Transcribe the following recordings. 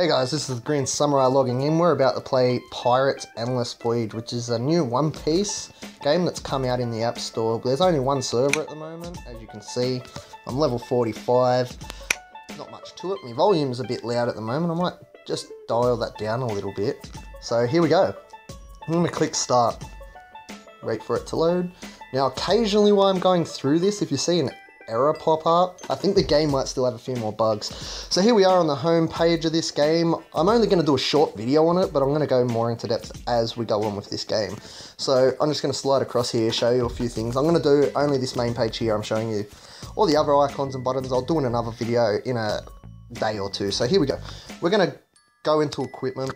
Hey guys, this is Green Samurai logging in. We're about to play Pirates Endless Voyage, which is a new One Piece game that's come out in the App Store. There's only one server at the moment, as you can see. I'm level 45. Not much to it. My volume's a bit loud at the moment. I might just dial that down a little bit. So here we go. I'm going to click start. Wait for it to load. Now, occasionally while I'm going through this, if you see an error pop up. I think the game might still have a few more bugs. So here we are on the home page of this game. I'm only going to do a short video on it, but I'm going to go more into depth as we go on with this game. So I'm just going to slide across here, show you a few things. I'm going to do only this main page here. I'm showing you all the other icons and buttons. I'll do in another video in a day or two. So here we go. We're going to go into equipment.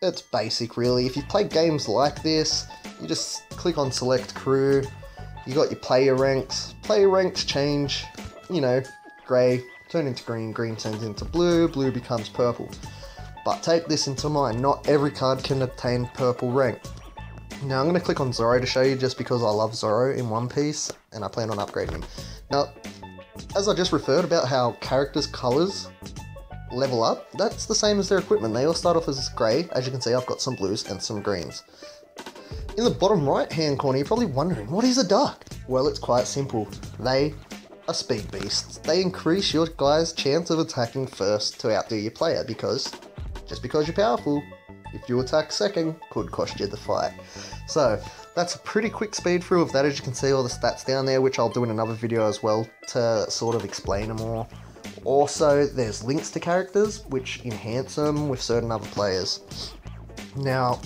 It's basic really. If you play games like this, you just click on select crew you got your player ranks. Player ranks change, you know, grey, turn into green, green turns into blue, blue becomes purple. But take this into mind, not every card can obtain purple rank. Now I'm going to click on Zoro to show you just because I love Zoro in One Piece and I plan on upgrading him. Now, as I just referred about how characters' colours level up, that's the same as their equipment. They all start off as grey. As you can see, I've got some blues and some greens. In the bottom right hand corner, you're probably wondering, what is a duck? Well, it's quite simple. They are speed beasts. They increase your guy's chance of attacking first to outdo your player because just because you're powerful, if you attack second, could cost you the fight. So, that's a pretty quick speed through of that as you can see all the stats down there, which I'll do in another video as well to sort of explain them all. Also, there's links to characters which enhance them with certain other players. Now,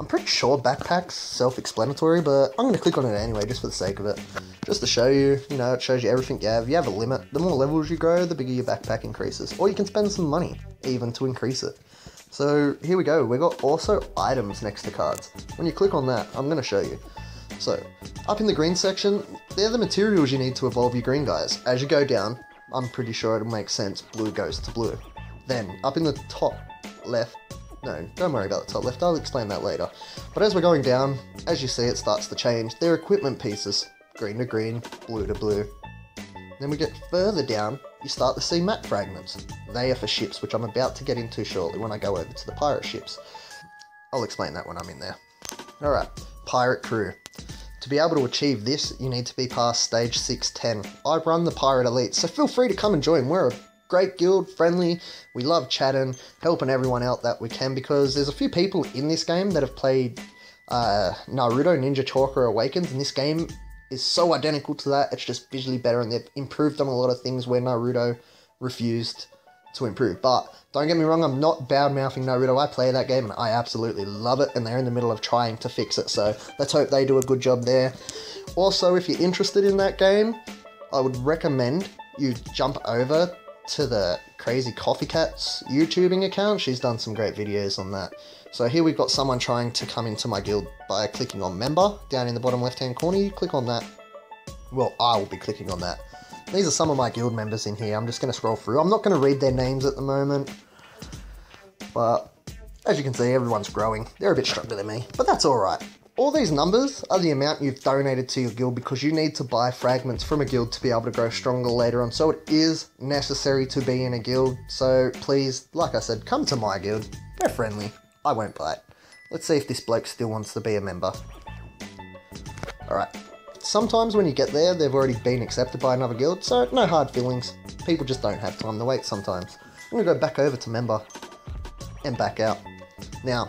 I'm pretty sure backpack's self-explanatory, but I'm going to click on it anyway, just for the sake of it. Just to show you, you know, it shows you everything you have. You have a limit. The more levels you grow, the bigger your backpack increases. Or you can spend some money, even, to increase it. So here we go. We've got also items next to cards. When you click on that, I'm going to show you. So, up in the green section, they're the materials you need to evolve your green guys. As you go down, I'm pretty sure it'll make sense, blue goes to blue. Then, up in the top left, no, don't worry about the top left, I'll explain that later. But as we're going down, as you see it starts to change, they're equipment pieces. Green to green, blue to blue. Then we get further down, you start to see map fragments. They are for ships, which I'm about to get into shortly when I go over to the pirate ships. I'll explain that when I'm in there. Alright, pirate crew. To be able to achieve this, you need to be past stage 610. I run the Pirate Elite, so feel free to come and join. We're a great guild, friendly. We love chatting, helping everyone out that we can because there's a few people in this game that have played uh, Naruto Ninja Chakra Awakens, and this game is so identical to that. It's just visually better, and they've improved on a lot of things where Naruto refused to improve. But don't get me wrong, I'm not bad mouthing Naruto. I play that game and I absolutely love it, and they're in the middle of trying to fix it. So let's hope they do a good job there. Also, if you're interested in that game, I would recommend you jump over to the Crazy Coffee Cats YouTubing account. She's done some great videos on that. So here we've got someone trying to come into my guild by clicking on member down in the bottom left hand corner. You click on that. Well, I will be clicking on that. These are some of my guild members in here. I'm just going to scroll through. I'm not going to read their names at the moment. But as you can see, everyone's growing. They're a bit stronger than me, but that's alright. All these numbers are the amount you've donated to your guild because you need to buy fragments from a guild to be able to grow stronger later on. So it is necessary to be in a guild. So please, like I said, come to my guild. They're friendly. I won't bite. Let's see if this bloke still wants to be a member. Alright. Sometimes when you get there, they've already been accepted by another guild, so no hard feelings. People just don't have time to wait sometimes. I'm gonna go back over to member and back out. Now,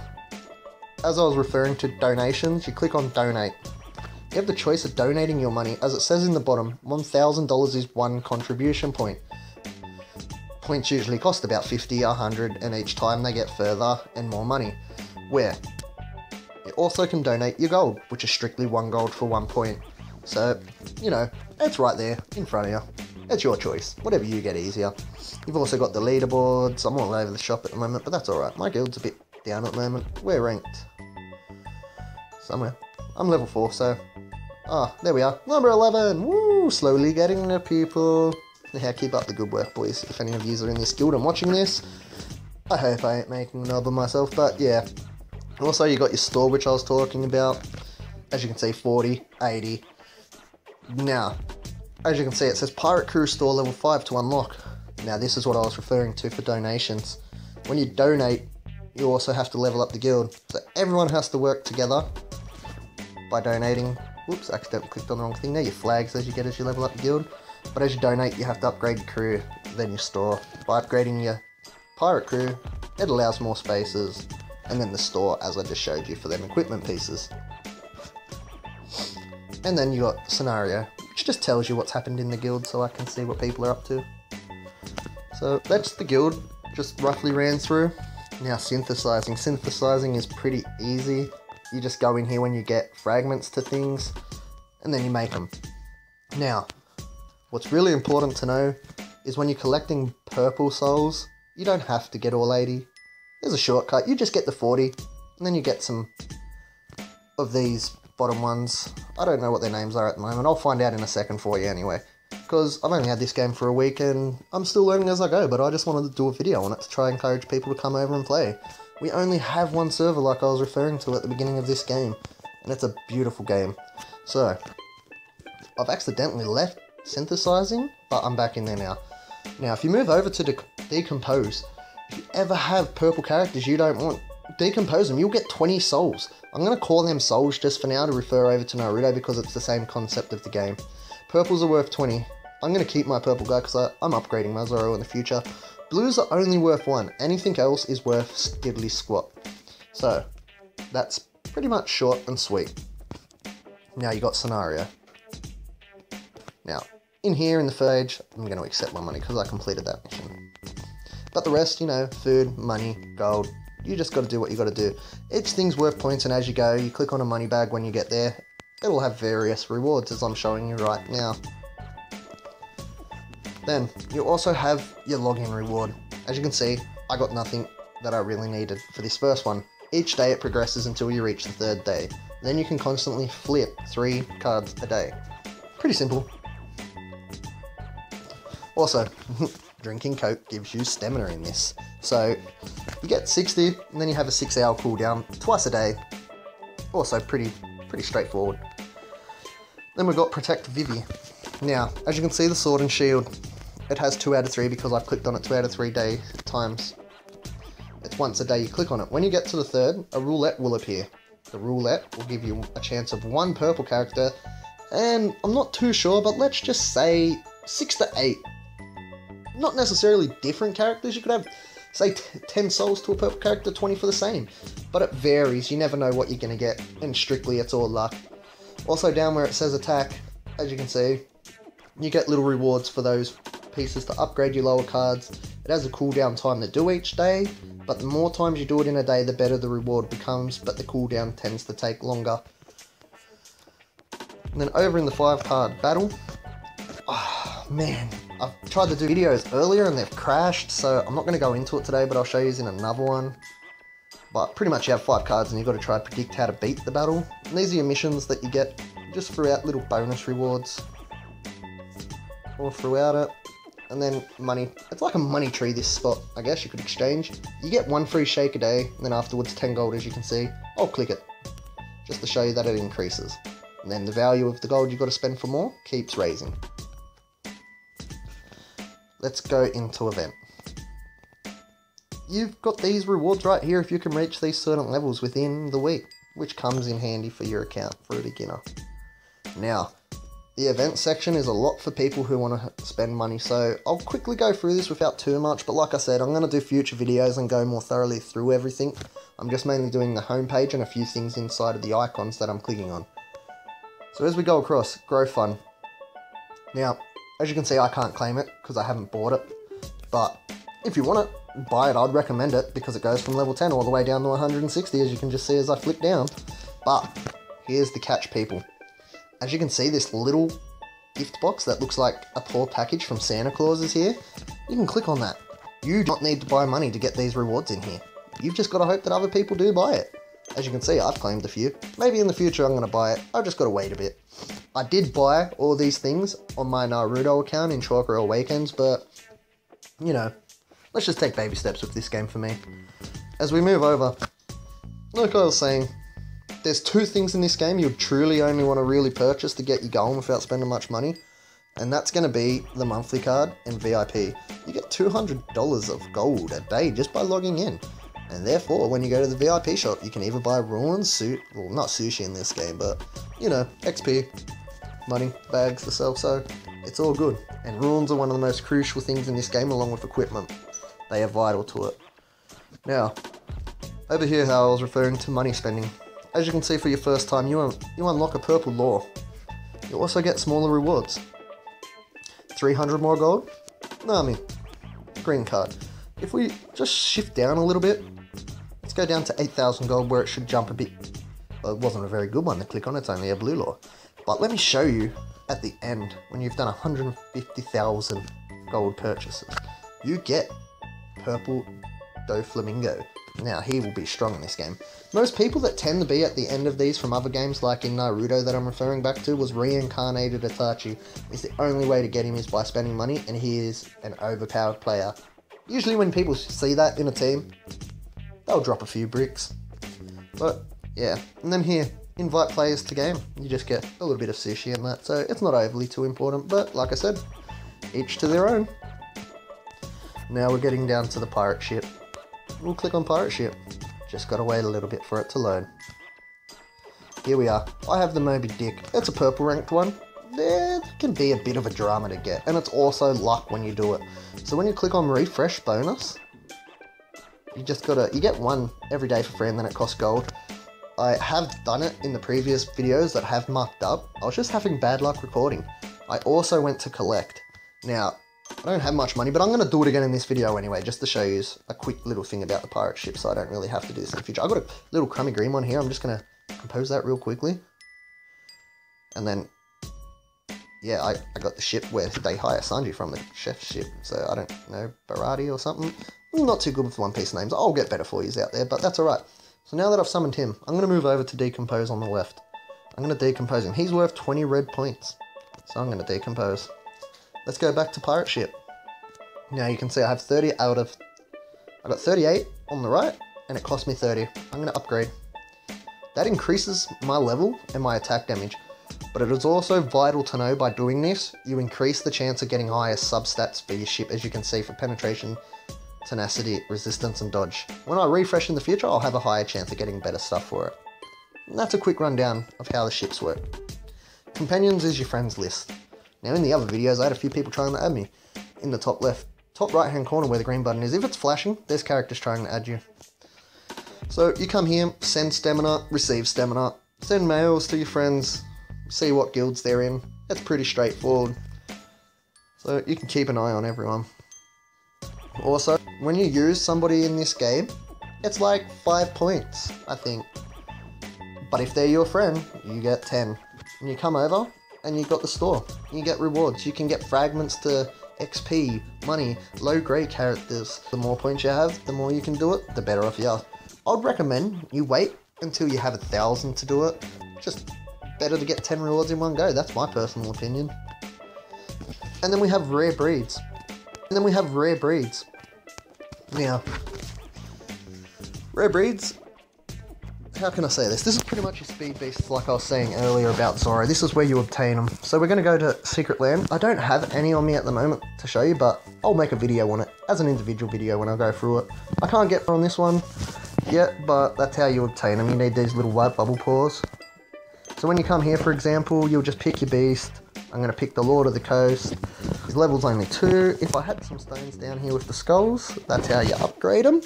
as I was referring to donations, you click on donate. You have the choice of donating your money. As it says in the bottom, $1,000 is one contribution point. Points usually cost about 50, 100, and each time they get further and more money. Where? You also can donate your gold, which is strictly one gold for one point. So, you know, it's right there in front of you. It's your choice, whatever you get easier. You've also got the leaderboards. I'm all over the shop at the moment, but that's alright. My guild's a bit down at the moment. We're ranked somewhere. I'm level 4, so... Ah, there we are. Number 11! Woo! Slowly getting the people. Yeah, keep up the good work, boys. If any of you are in this guild and watching this, I hope I ain't making an album myself, but yeah. Also, you got your store, which I was talking about. As you can see, 40, 80. Now, as you can see, it says Pirate Crew Store level 5 to unlock. Now, this is what I was referring to for donations. when you donate, you also have to level up the guild. So everyone has to work together by donating. Whoops, accidentally clicked on the wrong thing there. Your flags as you get as you level up the guild. But as you donate, you have to upgrade your crew, then your store. By upgrading your pirate crew, it allows more spaces, and then the store, as I just showed you, for them equipment pieces. And then you got scenario, which just tells you what's happened in the guild so I can see what people are up to. So that's the guild, just roughly ran through. Now synthesizing. Synthesizing is pretty easy. You just go in here when you get fragments to things, and then you make them. Now, what's really important to know is when you're collecting purple souls, you don't have to get all 80. There's a shortcut, you just get the 40, and then you get some of these bottom ones. I don't know what their names are at the moment, I'll find out in a second for you anyway. Because I've only had this game for a week and I'm still learning as I go, but I just wanted to do a video on it to try and encourage people to come over and play. We only have one server like I was referring to at the beginning of this game, and it's a beautiful game. So, I've accidentally left synthesizing, but I'm back in there now. Now, if you move over to de decompose, if you ever have purple characters you don't want, decompose them, you'll get 20 souls. I'm going to call them souls just for now to refer over to Naruto because it's the same concept of the game. Purples are worth 20. I'm going to keep my purple guy because I'm upgrading my Zoro in the future. Blues are only worth 1. Anything else is worth skiddly squat. So, that's pretty much short and sweet. Now you got scenario. Now, in here in the page, I'm going to accept my money because I completed that mission. But the rest, you know, food, money, gold, you just got to do what you got to do. Each thing's worth points, and as you go, you click on a money bag when you get there. It will have various rewards, as I'm showing you right now. Then, you also have your login reward. As you can see, I got nothing that I really needed for this first one. Each day it progresses until you reach the third day. Then you can constantly flip three cards a day. Pretty simple. Also, drinking Coke gives you stamina in this. So you get 60 and then you have a 6 hour cooldown twice a day. Also pretty pretty straightforward. Then we've got Protect Vivi. Now, as you can see the sword and shield, it has 2 out of 3 because I've clicked on it 2 out of 3 day times. It's once a day you click on it. When you get to the third, a roulette will appear. The roulette will give you a chance of one purple character, and I'm not too sure, but let's just say 6 to 8 not necessarily different characters. You could have, say, 10 souls to a purple character, 20 for the same. But it varies. You never know what you're going to get. And strictly, it's all luck. Also, down where it says attack, as you can see, you get little rewards for those pieces to upgrade your lower cards. It has a cooldown time to do each day, but the more times you do it in a day, the better the reward becomes, but the cooldown tends to take longer. And then over in the 5 card battle, oh man, I've tried to do videos earlier and they've crashed, so I'm not going to go into it today, but I'll show you in another one. But pretty much you have five cards and you've got to try to predict how to beat the battle. And these are your missions that you get just throughout little bonus rewards. All throughout it. And then money. It's like a money tree, this spot, I guess you could exchange. You get one free shake a day, and then afterwards 10 gold as you can see. I'll click it. Just to show you that it increases. And then the value of the gold you've got to spend for more keeps raising let's go into event. You've got these rewards right here if you can reach these certain levels within the week, which comes in handy for your account for a beginner. Now, the event section is a lot for people who want to spend money, so I'll quickly go through this without too much, but like I said, I'm going to do future videos and go more thoroughly through everything. I'm just mainly doing the homepage and a few things inside of the icons that I'm clicking on. So as we go across, Grow Fund. Now, as you can see, I can't claim it because I haven't bought it. But if you want it, buy it. I'd recommend it because it goes from level 10 all the way down to 160 as you can just see as I flick down. But here's the catch, people. As you can see, this little gift box that looks like a poor package from Santa Claus is here. You can click on that. You do not need to buy money to get these rewards in here. You've just got to hope that other people do buy it. As you can see, I've claimed a few. Maybe in the future I'm going to buy it. I've just got to wait a bit. I did buy all these things on my Naruto account in Chakra Awakens, but, you know, let's just take baby steps with this game for me. As we move over, like I was saying, there's two things in this game you truly only want to really purchase to get you going without spending much money. and that's going to be the monthly card and VIP. You get $200 of gold a day just by logging in. And therefore, when you go to the VIP shop, you can either buy Ruin suit, well, not sushi in this game, but you know, XP, money, bags to sell, so it's all good. And runes are one of the most crucial things in this game, along with equipment. They are vital to it. Now, over here, how I was referring to money spending. As you can see, for your first time, you, un you unlock a purple lore. You also get smaller rewards. 300 more gold? No, I mean, green card. If we just shift down a little bit, let's go down to 8,000 gold where it should jump a bit. Well, it wasn't a very good one to click on, it's only a blue lore. But let me show you at the end, when you've done 150,000 gold purchases, you get purple Doflamingo. Now, he will be strong in this game. Most people that tend to be at the end of these from other games, like in Naruto that I'm referring back to, was reincarnated Itachi. Is the only way to get him is by spending money, and he is an overpowered player. Usually when people see that in a team, they'll drop a few bricks. But, yeah. And then here, invite players to game. You just get a little bit of sushi and that, so it's not overly too important, but like I said, each to their own. Now we're getting down to the pirate ship. We'll click on pirate ship. Just gotta wait a little bit for it to load. Here we are. I have the Moby Dick. It's a purple ranked one. There can be a bit of a drama to get, and it's also luck when you do it. So when you click on refresh bonus, you just gotta, you get one every day for free and then it costs gold. I have done it in the previous videos that have mucked up. I was just having bad luck recording. I also went to collect. Now, I don't have much money, but I'm going to do it again in this video anyway, just to show you a quick little thing about the pirate ship, so I don't really have to do this in the future. I've got a little crummy green one here. I'm just going to compose that real quickly. And then, yeah, I, I got the ship where they hire Sanji from, the chef's ship. So I don't know, Baratie or something. Mm, not too good with One Piece names. I'll get better for you out there, but that's alright. So now that I've summoned him, I'm going to move over to decompose on the left. I'm going to decompose him. He's worth 20 red points. So I'm going to decompose. Let's go back to pirate ship. Now you can see I have 30 out of... I got 38 on the right, and it cost me 30. I'm going to upgrade. That increases my level and my attack damage, but it is also vital to know by doing this, you increase the chance of getting higher substats for your ship, as you can see for penetration, tenacity, resistance, and dodge. When I refresh in the future, I'll have a higher chance of getting better stuff for it. And that's a quick rundown of how the ships work. Companions is your friends list. Now in the other videos, I had a few people trying to add me. In the top left, top right hand corner where the green button is, if it's flashing, there's characters trying to add you. So you come here, send stamina, receive stamina, send mails to your friends, see what guilds they're in. That's pretty straightforward. So you can keep an eye on everyone. Also, when you use somebody in this game, it's like 5 points, I think. But if they're your friend, you get 10. And you come over, and you got the store. You get rewards. You can get fragments to XP, money, low grade characters. The more points you have, the more you can do it, the better off you are. I'd recommend you wait until you have a thousand to do it. Just better to get 10 rewards in one go. That's my personal opinion. And then we have rare breeds. And then we have rare breeds. Now, rare breeds how can I say this? This is pretty much a speed beast like I was saying earlier about Zoro. This is where you obtain them. So we're going to go to Secret Land. I don't have any on me at the moment to show you, but I'll make a video on it as an individual video when I go through it. I can't get on this one yet, but that's how you obtain them. You need these little white bubble paws. So when you come here, for example, you'll just pick your beast. I'm going to pick the Lord of the Coast. His level's only 2. If I had some stones down here with the skulls, that's how you upgrade them.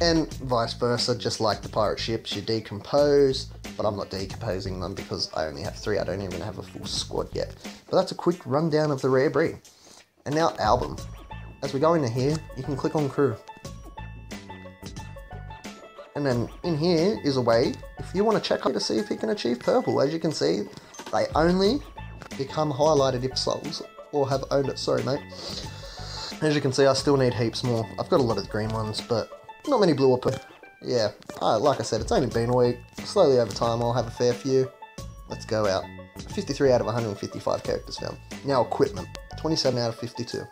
And vice versa, just like the pirate ships, you decompose, but I'm not decomposing them because I only have three. I don't even have a full squad yet. But that's a quick rundown of the rare breed. And now album. As we go into here, you can click on crew. And then in here is a way, if you want to check to see if you can achieve purple. As you can see, they only become highlighted if souls or have owned it. Sorry, mate. As you can see, I still need heaps more. I've got a lot of green ones, but not many blew up. Yeah, like I said, it's only been a week. Slowly over time, I'll have a fair few. Let's go out. 53 out of 155 characters found. Now, equipment. 27 out of 52.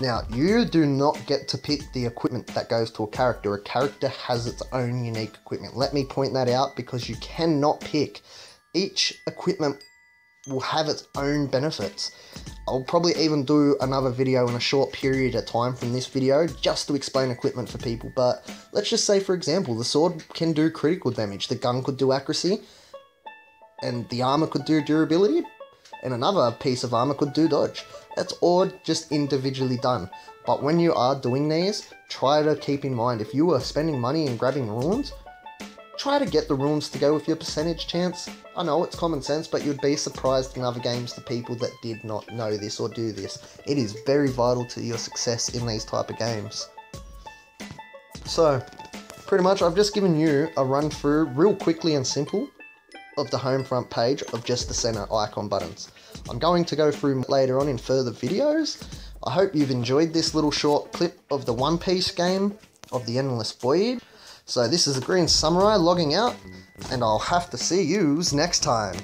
Now, you do not get to pick the equipment that goes to a character. A character has its own unique equipment. Let me point that out because you cannot pick. Each equipment will have its own benefits. I'll probably even do another video in a short period of time from this video just to explain equipment for people. But let's just say, for example, the sword can do critical damage, the gun could do accuracy, and the armor could do durability, and another piece of armor could do dodge. That's all just individually done. But when you are doing these, try to keep in mind if you are spending money and grabbing runes, try to get the runes to go with your percentage chance. I know it's common sense, but you'd be surprised in other games the people that did not know this or do this. It is very vital to your success in these type of games. So, pretty much I've just given you a run through real quickly and simple of the home front page of just the center icon buttons. I'm going to go through later on in further videos. I hope you've enjoyed this little short clip of the One Piece game of the Endless Void. So this is the Green Samurai logging out, and I'll have to see yous next time.